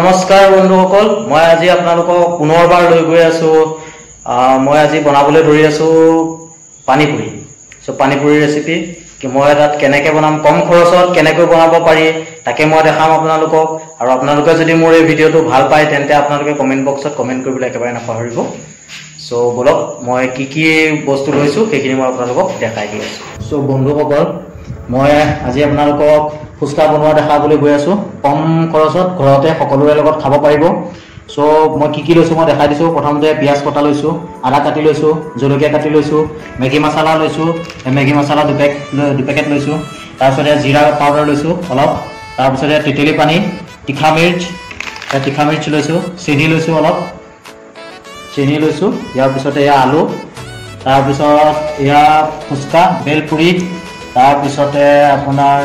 নমস্কাৰ বন্ধুসকল মই আজি আপোনালোকক পুনৰবাৰ লৈ গৈ আছোঁ। মই আজি বনাবলৈ ধৰি আছোঁ পানীপুৰি। চ' পানীপুৰি ৰেচিপি কি মই তাত কেনেকৈ বনাম কম খৰচত কেনেকৈ বনাব পাৰি তাকে মই দেখাম আপোনালোকক। আৰু আপোনালোকে যদি মোৰ এই ভিডিঅ'টো ভাল পায় তেন্তে আপোনালোকে কমেণ্ট বক্সত কমেণ্ট কৰিবলৈ একেবাৰে নাপাহৰিব। চ' বলক মই কি কি বস্তু লৈছোঁ সেইখিনি মই আপোনালোকক দেখাই দি আছোঁ। চ' বন্ধুসকল মই আজি আপোনালোকক ফুচকা বনোৱা দেখাবলৈ গৈ আছোঁ। কম খৰচত ঘৰতে সকলোৰে লগত খাব পাৰিব। চ' মই কি কি লৈছোঁ মই দেখাই দিছোঁ। প্ৰথমতে পিঁয়াজ কটা লৈছোঁ আদা কাটি লৈছোঁ জলকীয়া কাটি লৈছোঁ মেগী মছলা লৈছোঁ মেগী মছলা দুপেক দুপেকেট লৈছোঁ তাৰপিছতে জিৰা পাউডাৰ লৈছোঁ অলপ তাৰপিছতে তেতেলী পানী তীখা মিৰ্চ তীখা মিৰ্চ লৈছোঁ চেনি লৈছোঁ অলপ চেনি লৈছোঁ ইয়াৰ পিছতে এয়া আলু তাৰপিছত এয়া ফুচকা বেলপুৰি তাৰপিছতে আপোনাৰ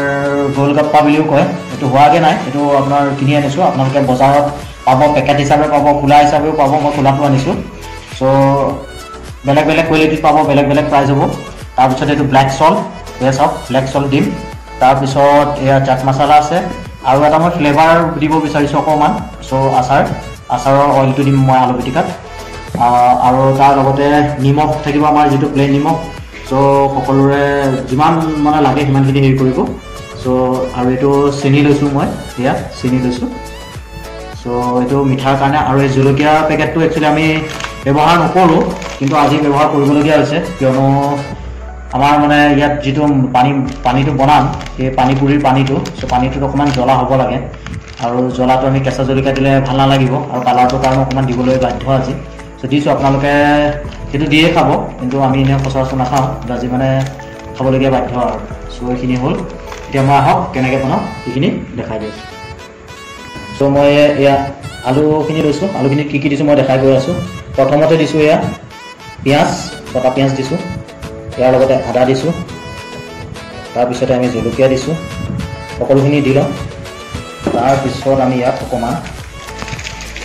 গোলগাপ্পা বুলিও কয়। এইটো হোৱাগৈ নাই এইটো আপোনাৰ কিনি আনিছোঁ। আপোনালোকে বজাৰত পাব পেকেট হিচাপে পাব খোলা হিচাপেও পাব মই খোলাটো আনিছোঁ। চ' বেলেগ বেলেগ কোৱালিটিত পাব বেলেগ বেলেগ প্ৰাইচ হ'ব। তাৰপিছত এইটো ব্লেক চল্ট এয়া চাওক ব্লেক চল্ট দিম। তাৰপিছত এয়া চাট মছলা আছে। আৰু এটা মই ফ্লেভাৰ দিব বিচাৰিছোঁ অকণমান। চ' আচাৰ আচাৰৰ অইলটো দিম মই আলু পিটিকাত। আৰু তাৰ লগতে নিমখ থাকিব আমাৰ যিটো প্লেইন নিমখ। চ' সকলোৰে যিমান মানে লাগে সিমানখিনি হেৰি কৰিব। চ' আৰু এইটো চেনি লৈছোঁ মই এয়া চেনি লৈছোঁ। চ' এইটো মিঠাৰ কাৰণে আৰু এই জলকীয়া পেকেটটো একচুৱেলি আমি ব্যৱহাৰ নকৰোঁ কিন্তু আজি ব্যৱহাৰ কৰিবলগীয়া হৈছে কিয়নো আমাৰ মানে ইয়াত যিটো পানী পানীটো বনাম সেই পানীপুৰিৰ পানীটো চ' পানীটোত অকণমান জ্বলা হ'ব লাগে। আৰু জ্বলাটো আমি কেঁচা জলকীয়া দিলে ভাল নালাগিব আৰু কালাৰটোৰ কাৰণে অকণমান দিবলৈ বাধ্য আজি। দিছোঁ আপোনালোকে সেইটো দিয়ে খাব কিন্তু আমি এনেও সচৰাচৰ নাখাওঁ আজি মানে খাবলগীয়া বাধ্য আৰু। চ' এইখিনি হ'ল। এতিয়া মই আহক কেনেকৈ বনাওঁ সেইখিনি দেখাই দি আছোঁ চ' মই এয়া আলুখিনি লৈছোঁ। আলুখিনিত কি কি দিছোঁ মই দেখাই গৈ আছোঁ। প্ৰথমতে দিছোঁ এয়া পিঁয়াজ কটা পিঁয়াজ দিছোঁ। ইয়াৰ লগতে আদা দিছোঁ। তাৰপিছতে আমি জলকীয়া দিছোঁ। সকলোখিনি দি লওঁ। তাৰপিছত আমি ইয়াত অকণমান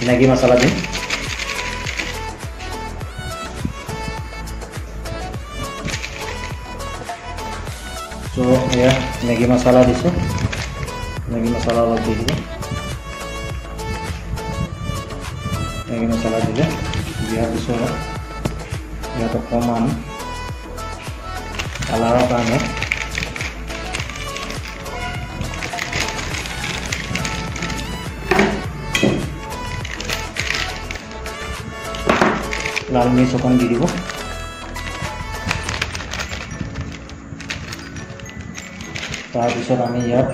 মেগী মছলা দিম। চ' এয়া মেগী মছলা দিছোঁ মেগী মছলা অলপ দি দিব মেগী মছলা দিলে দিয়াৰ পিছত ইয়াত অকণমান কালাৰৰ কাৰণে লাল মিৰ্চ অকণ দি দিব তাৰপিছত আমি ইয়াত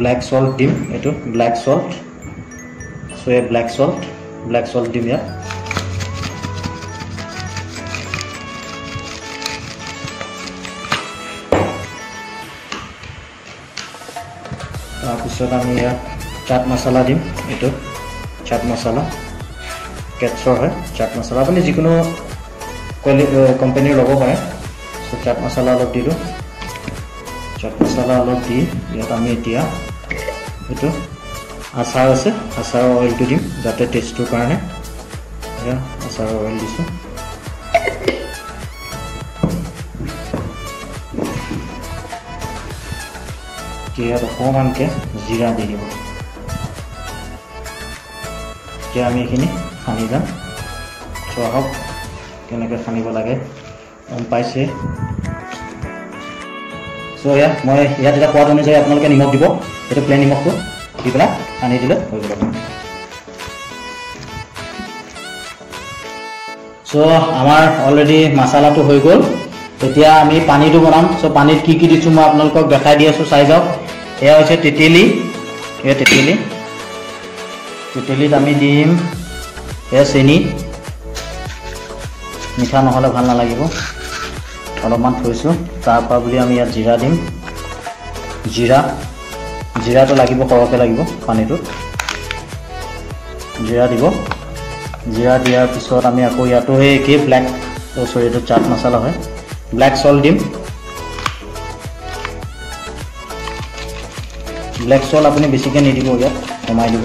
ব্লেক চল্ট দিম এইটো ব্লেক চল্ট চ' এই ব্লেক চল্ট ব্লেক চল্ট দিম ইয়াত। তাৰপিছত আমি ইয়াত চাট মছলা দিম এইটো চাট মছলা। কেটছৰ হয় চাট মছলা। আপুনি যিকোনো কোৱালি কোম্পানীৰ ল'ব পাৰে। চ' চাট মছলা অলপ দিলোঁ। চাট মছলা অলপ দি ইয়াত আমি এতিয়া এইটো আচাৰ আছে আচাৰৰ অইলটো দিম যাতে টেষ্টটোৰ কাৰণে। এয়া আচাৰৰ অইল দিছোঁ। ইয়াত অকণমানকৈ জিৰা দি দিব। এতিয়া আমি এইখিনি সানি যাম চোৱা হওক কেনেকৈ সানিব লাগে। গম পাইছে চ' এয়া মই ইয়াত এতিয়া সোৱাদ অনুযায়ী আপোনালোকে নিমখ দিব এইটো প্লেন নিমখটো দি পেলাই সানি দিলে হৈ যাব। চ' আমাৰ অলৰেডি মাছালাটো হৈ গ'ল। এতিয়া আমি পানীটো বনাম। চ' পানীত কি কি দিছোঁ মই আপোনালোকক দেখাই দি আছোঁ চাই যাওক এয়া হৈছে তেতেলী। এয়া তেতেলী। তেতেলীত আমি দিম এয়া চেনি। মিঠা নহ'লে ভাল নালাগিব। অলপমান থৈছোঁ। তাৰপৰা বুলি আমি ইয়াত জিৰা দিম জিৰা জিৰাটো লাগিব সৰহকৈ লাগিব পানীটোত। জিৰা দিব। জিৰা দিয়াৰ পিছত আমি আকৌ ইয়াতো সেই একেই ব্লেক চৰি এইটো চাট মছলা হয়। ব্লেক চল্ট দিম। ব্লেক চল্ট আপুনি বেছিকৈ নিদিব ইয়াত কমাই দিব।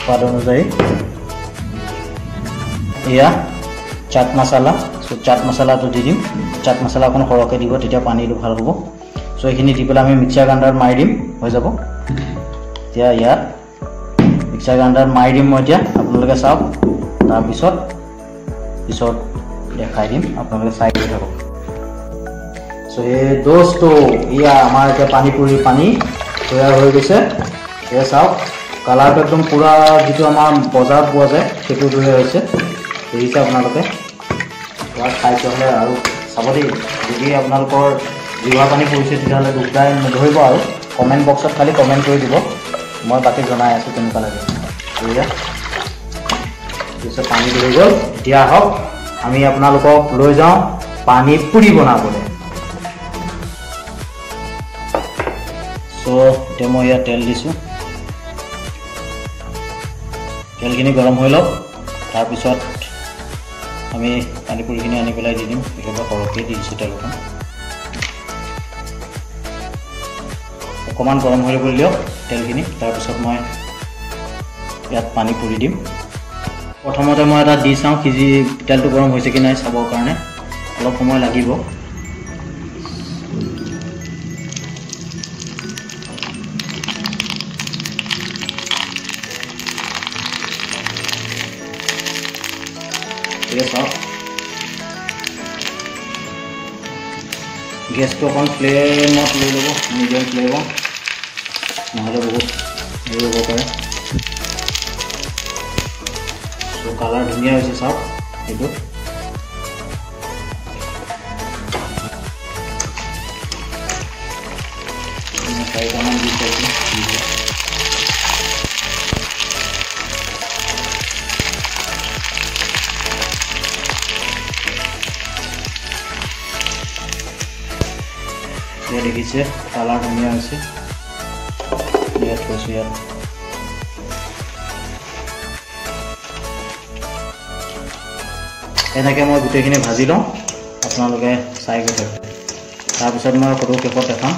সোৱাদ অনুযায়ী। এয়া চাট মছলা। চ' চাট মছলাটো দি দিম চাট মছলা অকণ সৰহকৈ দিব তেতিয়া পানীটো ভাল হ'ব চ' এইখিনি দি পেলাই আমি মিক্সাৰ গ্ৰাইণ্ডাৰত মাৰি দিম হৈ যাব এতিয়া ইয়াত মিক্সাৰ গ্ৰাইণ্ডাৰত মাৰি দিম মই এতিয়া আপোনালোকে চাওক তাৰপিছত পিছত দেখাই দিম আপোনালোকে চাই দি থাকক চ' এই দোষটো এয়া আমাৰ এতিয়া পানী পুৰি পানী তৈয়াৰ হৈ গৈছে এয়া চাওক কালাৰটো একদম পূৰা যিটো আমাৰ বজাৰত পোৱা যায় সেইটো দৰে হৈছে দেখিছে আপোনালোকে ইয়াত খাইছে হ'লে আৰু চাব দেই যদি আপোনালোকৰ জিভা পানী পৰিছে তেতিয়াহ'লে দুটাই নধৰিব আৰু। কমেণ্ট বক্সত খালি কমেণ্ট কৰি দিব। মই বাকী জনাই আছোঁ কেনেকুৱা লাগে। তাৰপিছত পানী ধৰি গ'ল। এতিয়া আহক আমি আপোনালোকক লৈ যাওঁ পানী পুৰি বনাবলৈ। চ' এতিয়া মই ইয়াত তেল দিছোঁ। তেলখিনি গৰম হৈ লওক। তাৰপিছত আমি পানীপুৰিখিনি আনি পেলাই দি দিম। একেবাৰে সৰহকৈ দি দিছোঁ তেল অকণ। অকণমান গৰম হৈ ল'বলৈ দিয়ক তেলখিনি। তাৰপিছত মই ইয়াত পানী পুৰি দিম। প্ৰথমতে মই এটা দি চাওঁ সিজি তেলটো গৰম হৈছে কি নাই চাবৰ কাৰণে। অলপ সময় লাগিব। ঠিক আছে চাওক গেছটো অকণ ফ্লেমত লৈ ল'ব মিডিয়াম ফ্লেমত নহ'লে বহুত হেৰি হ'ব পাৰে চ' কালাৰ ধুনীয়া হৈছে চাওক এইটো ইয়াত দেখিছে কালাৰ ধুনীয়া হৈছে ইয়াত থৈছোঁ ইয়াত এনেকৈ মই গোটেইখিনি ভাজি লওঁ আপোনালোকে চাই গৈ থাকক তাৰপিছত মই ফটো শেষত দেখাম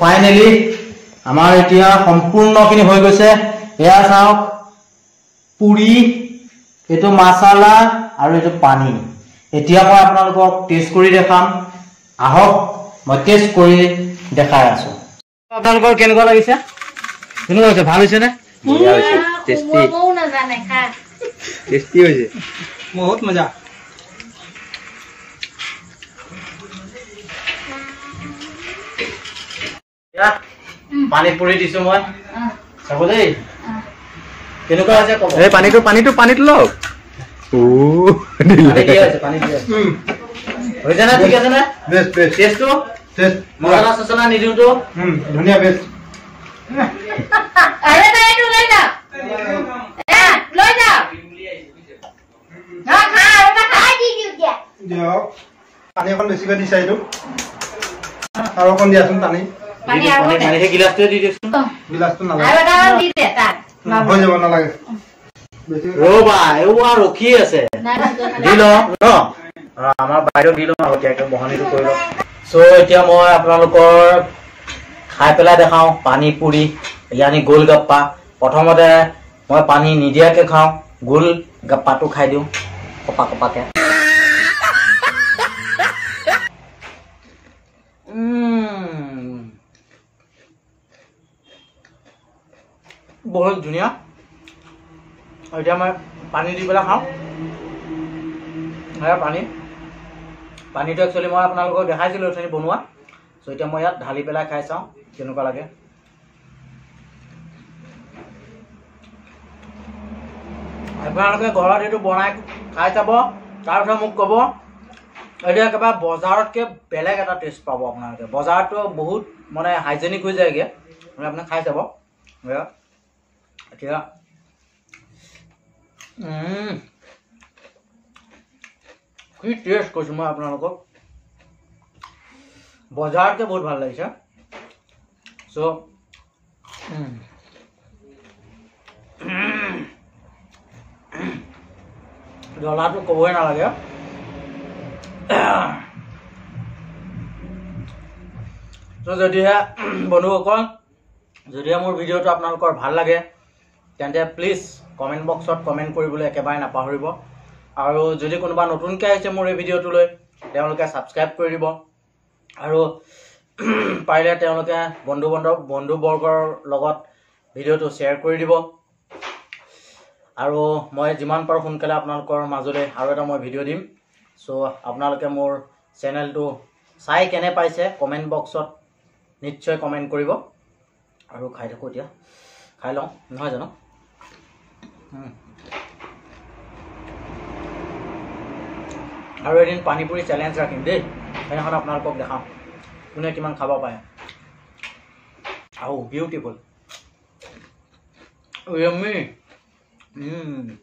ফাইনেলি আমাৰ এতিয়া সম্পূৰ্ণখিনি হৈ গৈছে। এয়া চাওক পুৰি এইটো মাছালা আৰু এইটো পানী। এতিয়া মই আপোনালোকক টেষ্ট কৰি দেখাম। আহক মই টেষ্ট কৰি দেখাই আছো। আপোনালোকৰ কেনেকুৱা লাগিছে? কেনেকুৱা হৈছে? ভাল হৈছে নে? বঢ়িয়া হৈছে। টেষ্টি ময়ো নাজানে খা। টেষ্টি হৈছে। বহুত মজা। পানীত পুৰি দিছো মই। চাব দেই। কেনেকুৱা হৈছে ক'ব? এই পানীটো পানীটো পানীটো লওক। পানী অকণ বেছিকৈ দিছা এইটো। আৰু অকণ দিয়াচোন পানী। পানী আৰু পানী দে। পানী সেই গিলাচটোৱে দি দিছো গিলাচটো আৰু নালাগে এটা দি দে তাত হৈ যাব নালাগে বেছি ৰবা এৱা ৰখি আছে নাই, নাই, তই দি লওঁ ন অ, আমাৰ বাইদেউ দি লওঁ আগতীয়াকৈ বহনিটো কৰি লওঁ চ' এতিয়া মই আপোনালোকৰ খাই পেলাই দেখাওঁ পানী পুৰি ইয়ানি গোল গাপ্পা প্ৰথমতে মই পানী নিদিয়াকৈ খাওঁ গোল গাপ্পাটো খাই দিওঁ কপা কপাকৈ বহুত ধুনীয়া। আৰু এতিয়া মই পানী দি পেলাই খাওঁ। পানী। পানীটো একচুৱেলি মই আপোনালোকক দেখাইছিলোঁ অথনি বনোৱা। চ' এতিয়া মই ইয়াত ঢালি পেলাই খাই চাওঁ কেনেকুৱা লাগে। আপোনালোকে ঘৰত এইটো বনাই খাই চাব তাৰপিছত মোক ক'ব। এইটো একেবাৰে বজাৰতকৈ বেলেগ এটা টেষ্ট পাব আপোনালোকে। বজাৰতো বহুত মানে হাইজেনিক হৈ যায়গৈ। আপুনি খাই চাব। এয়া, এতিয়া উম, কি টেষ্ট কৈছোঁ মই আপোনালোকক বজাৰতকৈ বহুত ভাল লাগিছে চ' জ্বলাটো ক'বই নালাগে যদিহে বন্ধুসকল যদিহে মোৰ ভিডিঅ'টো আপোনালোকৰ ভাল লাগে তেন্তে প্লিজ কমেণ্ট বক্সত কমেণ্ট কৰিবলৈ একেবাৰে নাপাহৰিব। আৰু যদি কোনোবা নতুনকৈ আহিছে মোৰ এই ভিডিঅ'টোলৈ তেওঁলোকে ছাবস্ক্ৰাইব কৰি দিব। আৰু পাৰিলে তেওঁলোকে বন্ধু বান্ধৱ বন্ধুবৰ্গৰ লগত ভিডিঅ'টো শ্বেয়াৰ কৰি দিব। আৰু মই যিমান পাৰোঁ সোনকালে আপোনালোকৰ মাজলৈ আৰু এটা মই ভিডিঅ' দিম। চ' আপোনালোকে মোৰ চেনেলটো চাই কেনে পাইছে কমেণ্ট বক্সত নিশ্চয় কমেণ্ট কৰিব। আৰু খাই থাকোঁ এতিয়া। খাই লওঁ নহয় জানো। আৰু এদিন পানীপুৰি চেলেঞ্জ ৰাখিম দেই। সেইদিনাখন আপোনালোকক দেখাম। কোনে কিমান খাব পাৰে। আৰু বিউটিফুল. Mm.